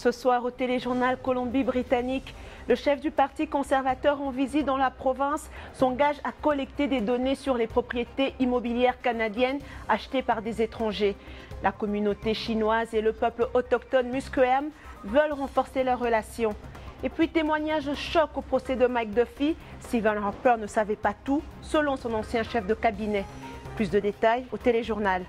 Ce soir au téléjournal Colombie-Britannique, le chef du Parti conservateur en visite dans la province s'engage à collecter des données sur les propriétés immobilières canadiennes achetées par des étrangers. La communauté chinoise et le peuple autochtone Musqueam veulent renforcer leurs relations. Et puis témoignage choc au procès de Mike Duffy. Stephen Harper ne savait pas tout, selon son ancien chef de cabinet. Plus de détails au téléjournal.